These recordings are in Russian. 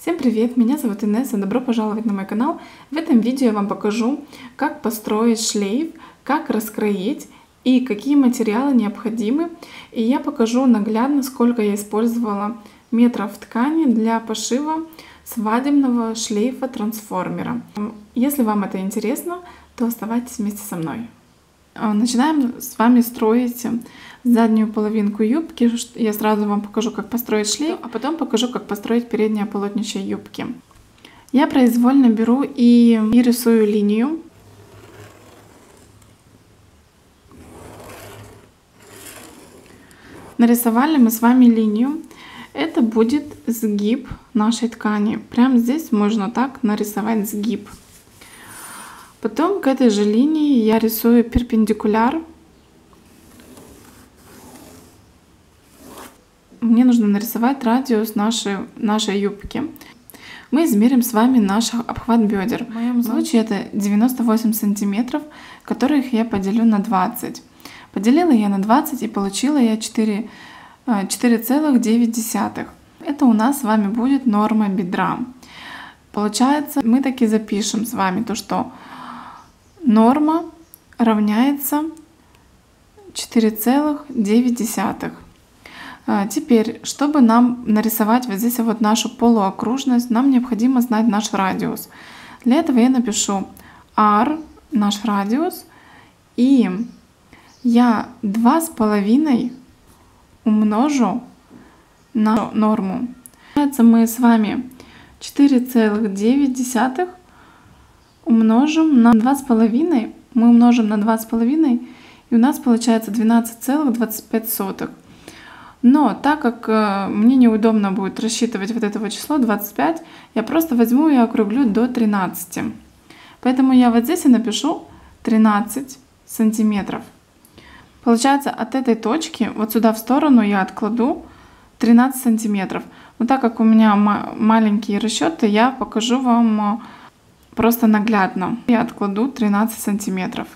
Всем привет, меня зовут Инесса, добро пожаловать на мой канал. В этом видео я вам покажу, как построить шлейф, как раскроить и какие материалы необходимы. И я покажу наглядно, сколько я использовала метров ткани для пошива свадебного шлейфа трансформера. Если вам это интересно, то оставайтесь вместе со мной. А, начинаем с вами строить заднюю половинку юбки. Я сразу вам покажу, как построить шлейф, а потом покажу, как построить переднее полотнище юбки. Я произвольно беру и, и рисую линию. Нарисовали мы с вами линию. Это будет сгиб нашей ткани. Прямо здесь можно так нарисовать сгиб. Потом к этой же линии я рисую перпендикуляр. Мне нужно нарисовать радиус нашей, нашей юбки. Мы измерим с вами наш обхват бедер. В моем случае это 98 сантиметров, которых я поделю на 20. Поделила я на 20 и получила я 4, 4,9. Э, это у нас с вами будет норма бедра. Получается, мы таки запишем с вами то, что норма равняется 4,9. А, теперь, чтобы нам нарисовать вот здесь вот нашу полуокружность, нам необходимо знать наш радиус. Для этого я напишу r, наш радиус, и я 2,5 умножу на норму. Мы с вами 4,9 умножим на 2,5, мы умножим на 2,5, и у нас получается 12,25. Но так как э, мне неудобно будет рассчитывать вот это вот число 25, я просто возьму и округлю до 13. Поэтому я вот здесь и напишу 13 сантиметров. Получается от этой точки вот сюда в сторону я откладу 13 сантиметров. Но так как у меня маленькие расчеты, я покажу вам э, просто наглядно. Я откладу 13 сантиметров.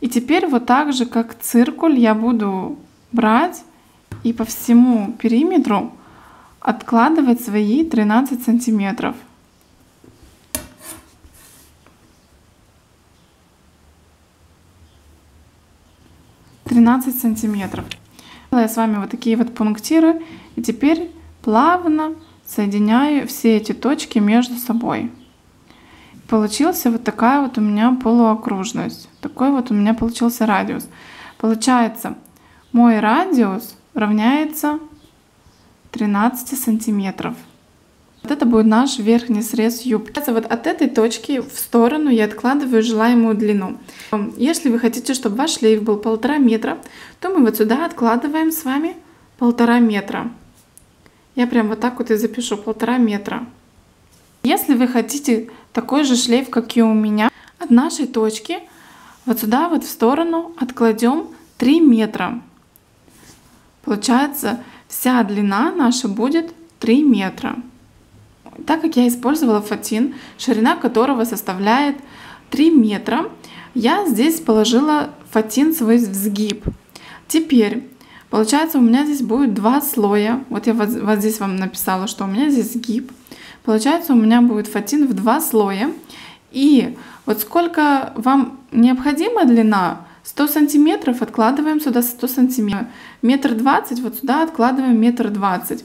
И теперь вот так же, как циркуль, я буду брать и по всему периметру откладывать свои 13 сантиметров. Тринадцать сантиметров. Я с вами вот такие вот пунктиры. И теперь плавно соединяю все эти точки между собой получился вот такая вот у меня полуокружность. Такой вот у меня получился радиус. Получается, мой радиус равняется 13 сантиметров. Вот это будет наш верхний срез юбки. Вот от этой точки в сторону я откладываю желаемую длину. Если вы хотите, чтобы ваш шлейф был полтора метра, то мы вот сюда откладываем с вами полтора метра. Я прям вот так вот и запишу полтора метра. Если вы хотите такой же шлейф, как и у меня, от нашей точки вот сюда вот в сторону откладем 3 метра. Получается, вся длина наша будет 3 метра. Так как я использовала фатин, ширина которого составляет 3 метра, я здесь положила фатин свой в сгиб. Теперь, получается, у меня здесь будет два слоя. Вот я вот, вот здесь вам написала, что у меня здесь сгиб. Получается у меня будет фатин в два слоя. И вот сколько вам необходима длина, 100 сантиметров откладываем сюда 100 сантиметров. Метр двадцать вот сюда откладываем метр двадцать.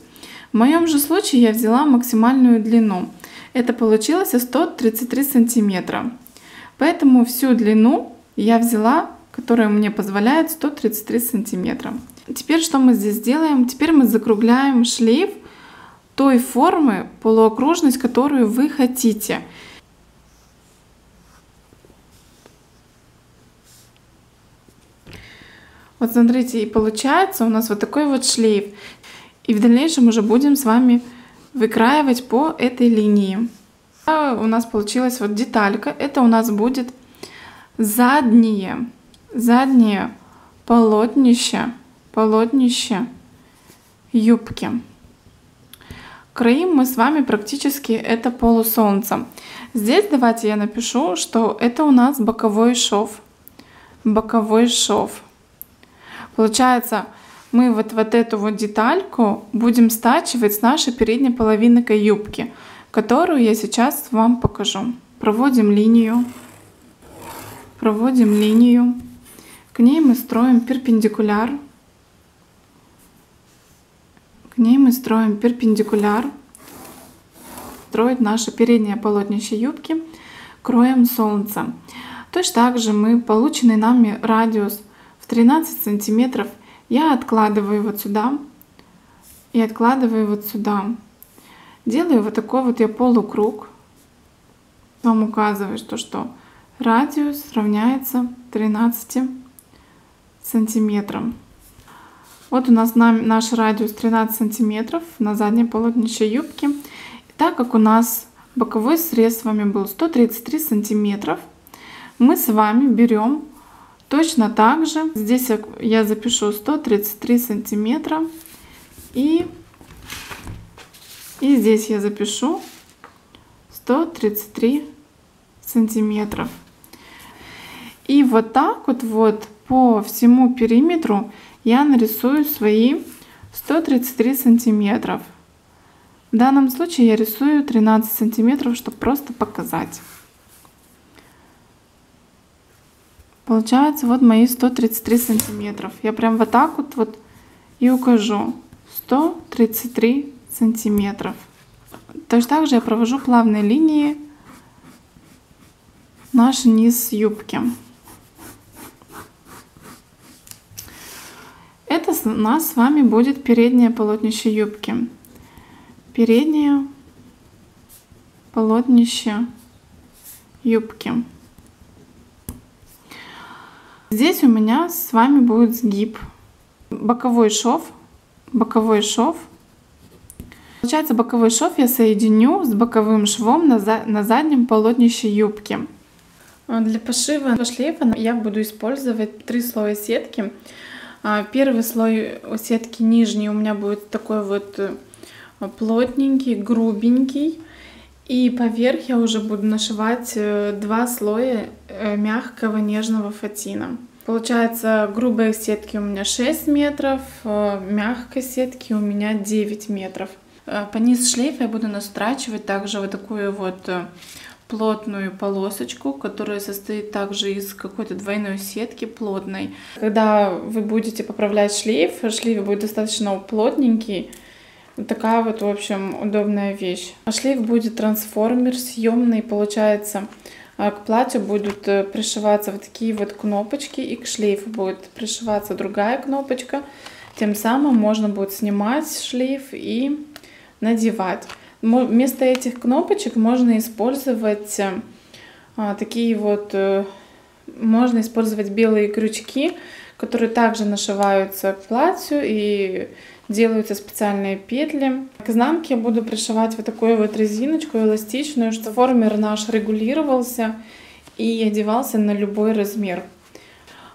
В моем же случае я взяла максимальную длину. Это получилось 133 сантиметра. Поэтому всю длину я взяла, которая мне позволяет 133 сантиметра. Теперь что мы здесь делаем? Теперь мы закругляем шлейф той формы полуокружность, которую вы хотите. Вот смотрите, и получается у нас вот такой вот шлейф. И в дальнейшем уже будем с вами выкраивать по этой линии. У нас получилась вот деталька. Это у нас будет заднее, заднее полотнище, полотнище юбки. Краим мы с вами практически это полусолнце. Здесь давайте я напишу, что это у нас боковой шов. Боковой шов. Получается, мы вот, вот эту вот детальку будем стачивать с нашей передней половинкой юбки, которую я сейчас вам покажу. Проводим линию, проводим линию, к ней мы строим перпендикуляр, к ней мы строим перпендикуляр, строить наше переднее полотнище юбки, кроем солнце. Точно так же мы полученный нами радиус в 13 сантиметров я откладываю вот сюда и откладываю вот сюда. Делаю вот такой вот я полукруг. Вам указываю, что, что радиус равняется 13 сантиметрам. Вот у нас наш радиус 13 сантиметров на задней полотнище юбки. Так как у нас боковой срез с вами был 133 сантиметров, мы с вами берем точно так же. Здесь я запишу 133 сантиметра. И, и здесь я запишу 133 сантиметров. И вот так вот, вот по всему периметру я нарисую свои 133 сантиметров. В данном случае я рисую 13 сантиметров, чтобы просто показать. Получается вот мои 133 сантиметров. Я прям вот так вот, вот и укажу. 133 сантиметров. Точно так же я провожу плавные линии наш низ юбки. Это нас с вами будет переднее полотнище юбки. Переднее полотнище юбки. Здесь у меня с вами будет сгиб, боковой шов, боковой шов. Получается, боковой шов я соединю с боковым швом на, за, на заднем полотнище юбки. Для пошива шлейфа я буду использовать три слоя сетки. А, первый слой сетки нижний у меня будет такой вот э, плотненький, грубенький. И поверх я уже буду нашивать э, два слоя э, мягкого нежного фатина. Получается, грубой сетки у меня 6 метров, мягкой сетки у меня 9 метров. По низ шлейфа я буду настрачивать также вот такую вот плотную полосочку, которая состоит также из какой-то двойной сетки плотной. Когда вы будете поправлять шлейф, шлейф будет достаточно плотненький, вот такая вот, в общем, удобная вещь. А шлейф будет трансформер съемный, получается. А к платью будут э, пришиваться вот такие вот кнопочки, и к шлейфу будет пришиваться другая кнопочка. Тем самым можно будет снимать шлейф и надевать. Вместо этих кнопочек можно использовать а, такие вот, э, можно использовать белые крючки, которые также нашиваются к платью и делаются специальные петли. К изнанке я буду пришивать вот такую вот резиночку эластичную, чтобы формер наш регулировался и одевался на любой размер.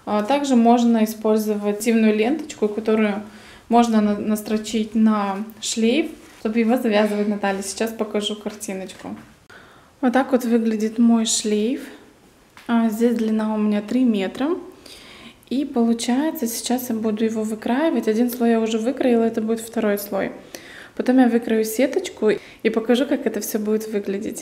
А также можно использовать активную ленточку, которую можно настрочить на шлейф, чтобы его завязывать на талии. Сейчас покажу картиночку. Вот так вот выглядит мой шлейф. А здесь длина у меня 3 метра. И получается, сейчас я буду его выкраивать. Один слой я уже выкроила, это будет второй слой. Потом я выкрою сеточку и покажу, как это все будет выглядеть.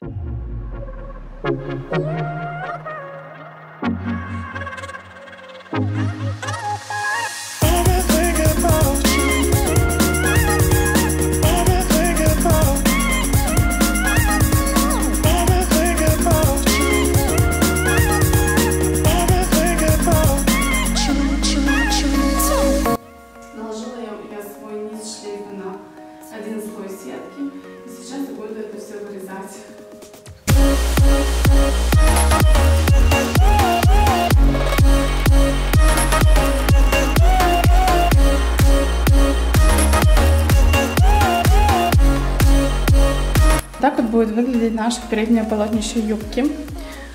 Будет выглядеть наше переднее полотнище юбки.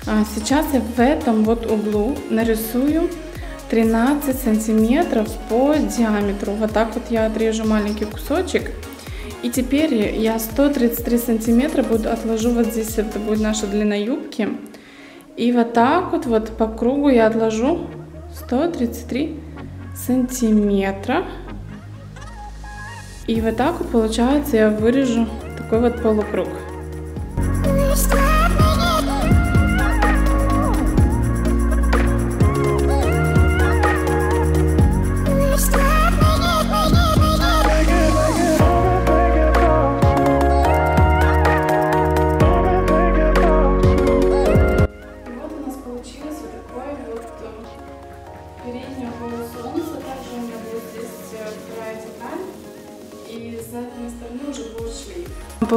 А, сейчас я в этом вот углу нарисую 13 сантиметров по диаметру. Вот так вот я отрежу маленький кусочек. И теперь я 133 сантиметра буду отложу вот здесь, это будет наша длина юбки. И вот так вот, вот по кругу я отложу 133 сантиметра. И вот так вот получается я вырежу такой вот полукруг.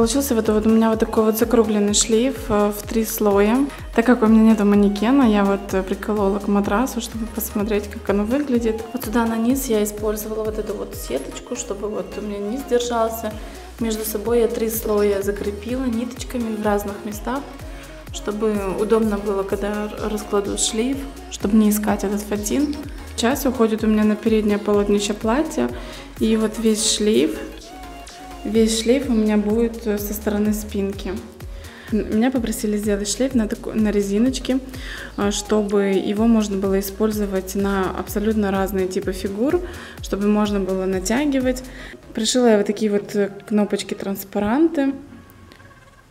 Получился вот, вот у меня вот такой вот закругленный шлейф э, в три слоя. Так как у меня нету манекена, я вот э, приколола к матрасу, чтобы посмотреть, как оно выглядит. Вот сюда на низ я использовала вот эту вот сеточку, чтобы вот у меня низ держался. Между собой я три слоя закрепила ниточками в разных местах, чтобы удобно было, когда раскладу шлейф, чтобы не искать этот фатин. Часть уходит у меня на переднее полотнище платья, и вот весь шлейф Весь шлейф у меня будет э, со стороны спинки. Меня попросили сделать шлейф на, на резиночке, э, чтобы его можно было использовать на абсолютно разные типы фигур, чтобы можно было натягивать. Пришила я вот такие вот э, кнопочки-транспаранты.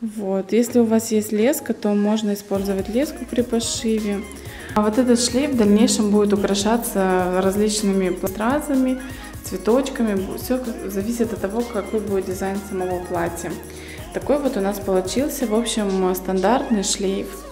Вот. Если у вас есть леска, то можно использовать леску при пошиве. А вот этот шлейф в дальнейшем будет украшаться различными стразами, цветочками. Все зависит от того, какой будет дизайн самого платья. Такой вот у нас получился, в общем, стандартный шлейф.